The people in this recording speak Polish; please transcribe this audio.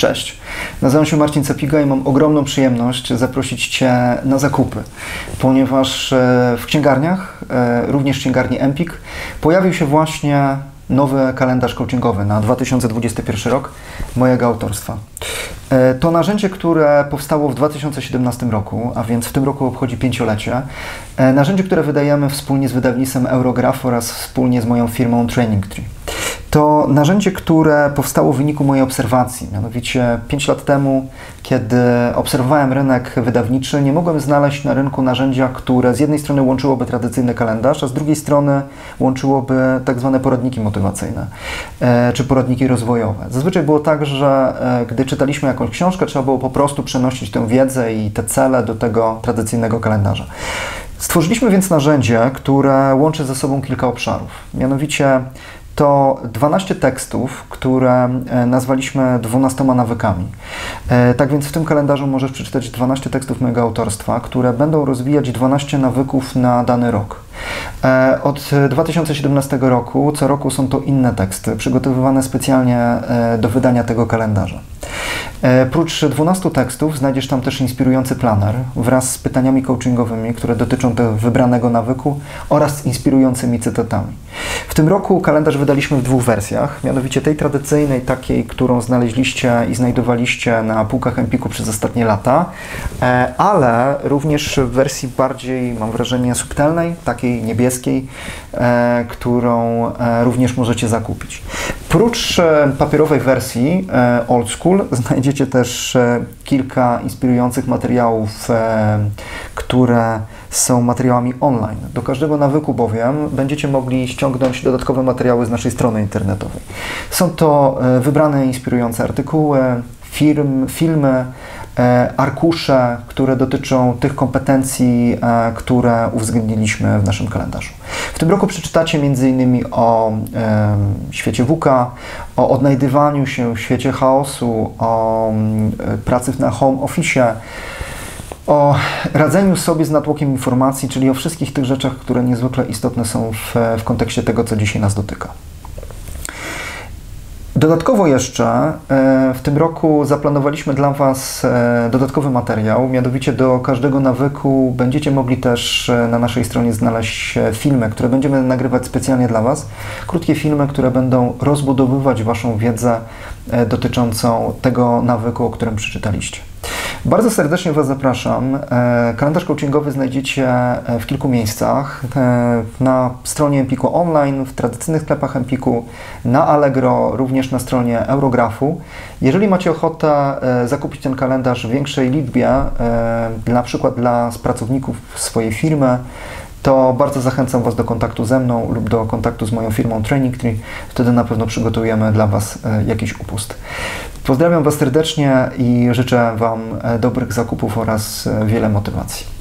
Cześć, nazywam się Marcin Cepiga i mam ogromną przyjemność zaprosić Cię na zakupy, ponieważ e, w księgarniach, e, również w księgarni Empik, pojawił się właśnie nowy kalendarz coachingowy na 2021 rok mojego autorstwa. E, to narzędzie, które powstało w 2017 roku, a więc w tym roku obchodzi pięciolecie. Narzędzie, które wydajemy wspólnie z wydawnictwem Eurograph oraz wspólnie z moją firmą Training Tree. To narzędzie, które powstało w wyniku mojej obserwacji. Mianowicie 5 lat temu, kiedy obserwowałem rynek wydawniczy, nie mogłem znaleźć na rynku narzędzia, które z jednej strony łączyłoby tradycyjny kalendarz, a z drugiej strony łączyłoby tak zwane poradniki motywacyjne e, czy poradniki rozwojowe. Zazwyczaj było tak, że e, gdy czytaliśmy jakąś książkę, trzeba było po prostu przenosić tę wiedzę i te cele do tego tradycyjnego kalendarza. Stworzyliśmy więc narzędzie, które łączy ze sobą kilka obszarów. Mianowicie to 12 tekstów, które e, nazwaliśmy 12 nawykami. E, tak więc w tym kalendarzu możesz przeczytać 12 tekstów mojego autorstwa, które będą rozwijać 12 nawyków na dany rok. E, od 2017 roku co roku są to inne teksty, przygotowywane specjalnie do wydania tego kalendarza. Prócz 12 tekstów znajdziesz tam też inspirujący planer wraz z pytaniami coachingowymi, które dotyczą tego wybranego nawyku oraz inspirującymi cytatami. W tym roku kalendarz wydaliśmy w dwóch wersjach, mianowicie tej tradycyjnej, takiej, którą znaleźliście i znajdowaliście na półkach Empiku przez ostatnie lata, e, ale również w wersji bardziej, mam wrażenie, subtelnej, takiej niebieskiej, e, którą e, również możecie zakupić. Prócz papierowej wersji old school znajdziecie też kilka inspirujących materiałów, które są materiałami online. Do każdego nawyku bowiem będziecie mogli ściągnąć dodatkowe materiały z naszej strony internetowej. Są to e, wybrane inspirujące artykuły, firm, filmy, e, arkusze, które dotyczą tych kompetencji, e, które uwzględniliśmy w naszym kalendarzu. W tym roku przeczytacie m.in. o świecie WUKA, o odnajdywaniu się w świecie chaosu, o pracy na home office, o radzeniu sobie z natłokiem informacji, czyli o wszystkich tych rzeczach, które niezwykle istotne są w, w kontekście tego, co dzisiaj nas dotyka. Dodatkowo jeszcze e, w tym roku zaplanowaliśmy dla Was e, dodatkowy materiał, mianowicie do każdego nawyku będziecie mogli też e, na naszej stronie znaleźć filmy, które będziemy nagrywać specjalnie dla Was. Krótkie filmy, które będą rozbudowywać Waszą wiedzę dotyczącą tego nawyku, o którym przeczytaliście. Bardzo serdecznie Was zapraszam. E, kalendarz coachingowy znajdziecie e, w kilku miejscach. E, na stronie Empiku Online, w tradycyjnych sklepach Empiku, na Allegro, również na stronie Eurografu. Jeżeli macie ochotę zakupić ten kalendarz w większej liczbie, na przykład dla pracowników swojej firmy, to bardzo zachęcam Was do kontaktu ze mną lub do kontaktu z moją firmą Training Tree. Wtedy na pewno przygotujemy dla Was jakiś upust. Pozdrawiam Was serdecznie i życzę Wam e, dobrych zakupów oraz e, wiele motywacji.